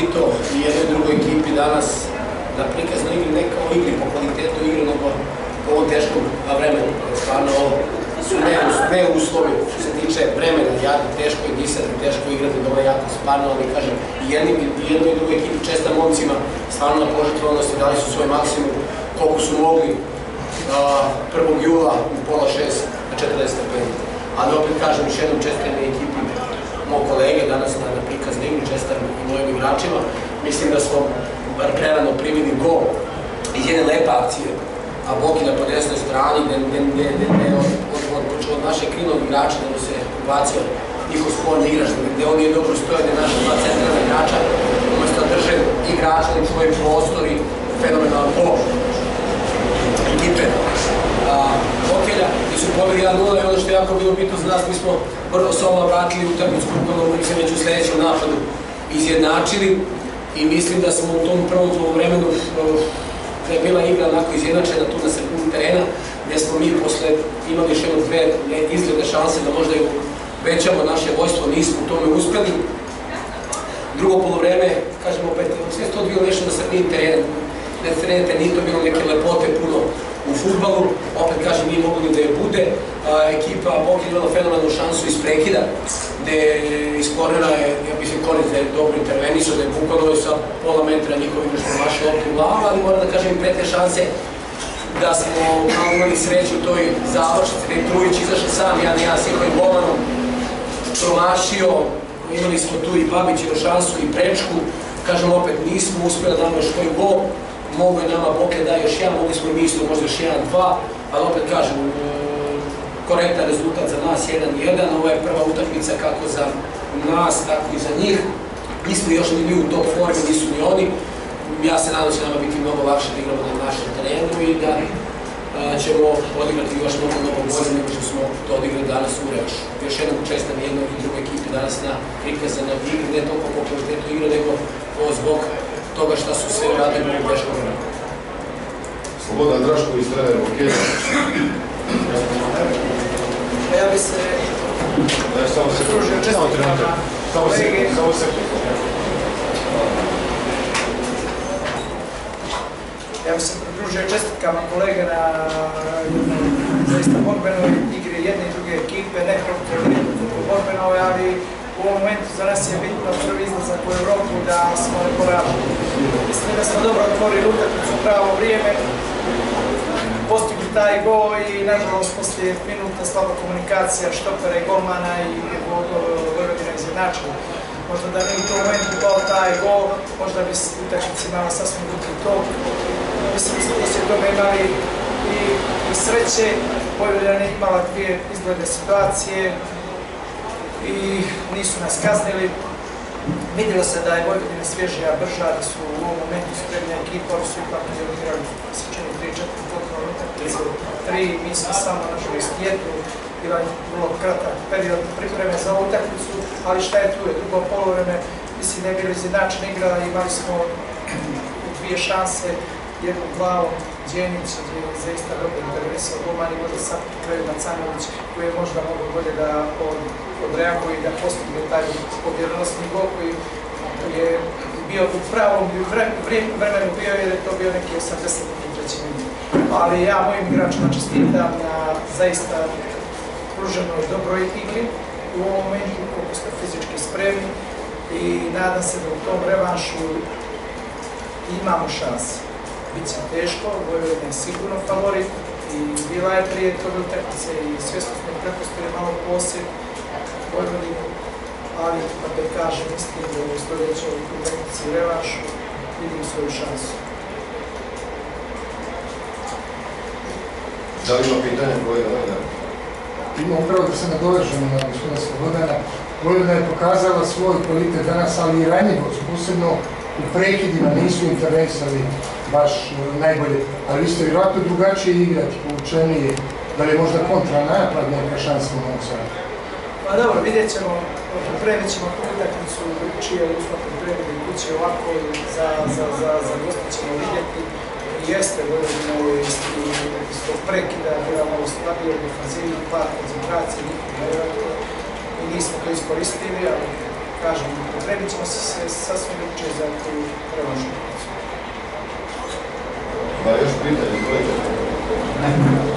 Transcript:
čestito i jednoj drugoj ekipi danas na prikaznoj igri, ne kao igri po kvalitetu igre, nego po ovom teškom vremenu. Stvarno, su ne, ne uslovi što se tiče vremena, jako teško je disati, teško je igrati doma jako stvarno, ali kažem, i jedni i jednoj i drugoj ekipi česta momcima, stvarno na požrtvovanosti dali su svoj maksimum koliko su mogli uh, 1. jula u pola šest na 40 stepeni. Ali opet kažem još jednom čestam ekipi mog kolege danas na, na prikaz igri, čestam igračima. Mislim da smo bar prerano primili gol iz jedne lepe akcije, a Boki na podesnoj strani, gde od, od, naše krinog igrača da se ubacio njihov sporni igrač, gde on nije dobro stoje, gde naša dva centralna igrača umesto da drže igrača na svoj prostor i fenomenalan položaj ekipe i su pobjeli 1-0 i ono što je jako bilo bitno za nas, mi smo prvo Sola vratili utakmicu mi se već u sledećem napadu izjednačili i mislim da smo u tom prvom vremenu da je bila igra onako izjednačena tu na sredinu terena, gde smo mi posle imali još jedno dve izglede šanse da možda i većamo naše vojstvo, nismo u tome uspeli. Drugo polovreme, kažemo opet, sve to bilo nešto na sredini terena, ne sredite, nije to bilo neke lepote puno u futbalu, opet kažem, nije mogli je. A, ekipa Bok je imala fenomenalnu šansu iz prekida, gde iz kornera je, ja mislim, Koric da je dobro intervenisao, da je bukvalno sa pola metra njihovi još promašao loptu u glavu, ali moram da kažem, pre te šanse da smo malo imali sreću u toj završnici, da je Trujić izašao sam, ja ja s njihovim golmanom, promašio, imali smo tu i Babićevu šansu i prečku, kažem opet, nismo uspeli da damo još koji gol, mogu je nama Boke da još jedan, mogli smo mi isto možda još jedan, dva, ali opet kažem, korektan rezultat za nas 1-1, ovo je prva utakmica kako za nas, tako i za njih. Nismo još ni u top formi, nisu ni oni. Ja se nadam da će nama biti mnogo lakše da igramo na našem terenu i da ćemo odigrati još mnogo, mnogo bolje nego što smo to odigrali danas u Reoš. Još jednom čestam jednoj i drugoj ekipi danas na prikazanoj igri, ne toliko po kvalitetu igre, nego zbog toga šta su sve radili u teškom vremenu. Slobodan trener Vokjera. Ja bi se Ne, samo se pružio Samo trenutak. Samo se, samo se. Ja bi se pridružio čestitkama kolega na zaista borbenoj igri jedne i druge ekipe, ne protiv borbenoj, ali u ovom momentu za nas je bitno prvi izlazak u Evropu da smo ne poravili. Mislim da smo dobro otvorili utakmicu u pravo vrijeme, postigli taj gol i nažalost poslije minuta slaba komunikacija štopera i golmana i Vojvodina izjednačila. Možda da nije u tom momentu dao taj gol, možda bi utakmica imala sasvim drugi tok. Mislim da poslije toga imali i, i sreće, Vojvodina je imala dvije izgledne situacije, i nisu nas kaznili. Vidjelo se da je Vojvodina svježija, brža, da su u ovom momentu spremna ekipa, ali su ipak odigrali se čini 3-4 potpuno utakmice, tri, mi smo samo nažalost jednu, bila je vrlo kratak period pripreme za utakmicu, ali šta je tu je, drugo polovreme, mislim je bilo izjednačena igra, imali smo dvije šanse, jednu glavom Đenić zaista dobro intervenisao golman i možda sad kraju Macanović koji je možda mogo bolje da od, odreaguje i da postigne taj pobjednostni gol koji je bio u pravom vre, vremenu bio jer je to bio neki 80 treći minut. Ali ja mojim igračima čestitam na zaista pruženoj dobroj igri u ovom momentu koliko ste fizički spremni i nadam se da u tom revanšu imamo šanse. Biće teško, Vojvodina je sigurno favorit i bila je prije toga utakmice i svjesno smo prepustili malo posjed Vojvodinu, ali opet kažem, mislim da u sljedećoj utakmici revanšu vidim svoju šansu. Da li ima pitanje koje da Ima upravo da se nadovežemo na gospodina Slobodana. Vojvodina je pokazala svoj kvalitet danas, ali i ranjivost, posebno u prekidima nisu intervenisali baš najbolje, ali vi ste vjerojatno drugačije igrati, poučenije, da li je možda kontra napad neka šansa u ovom? Pa dobro, vidjet ćemo, pripremit ćemo tu utakmicu, čije usma pripremili kuće ovako za, za, za, za ćemo vidjeti. Jeste je iz, tog prekida bila malo slabije u defanzivi, par koncentracije, nikog i nismo to iskoristili, ali kažem, potrebit ćemo se sasvim drugčije za koju prevažnu. Da, još pitanje, koje je to?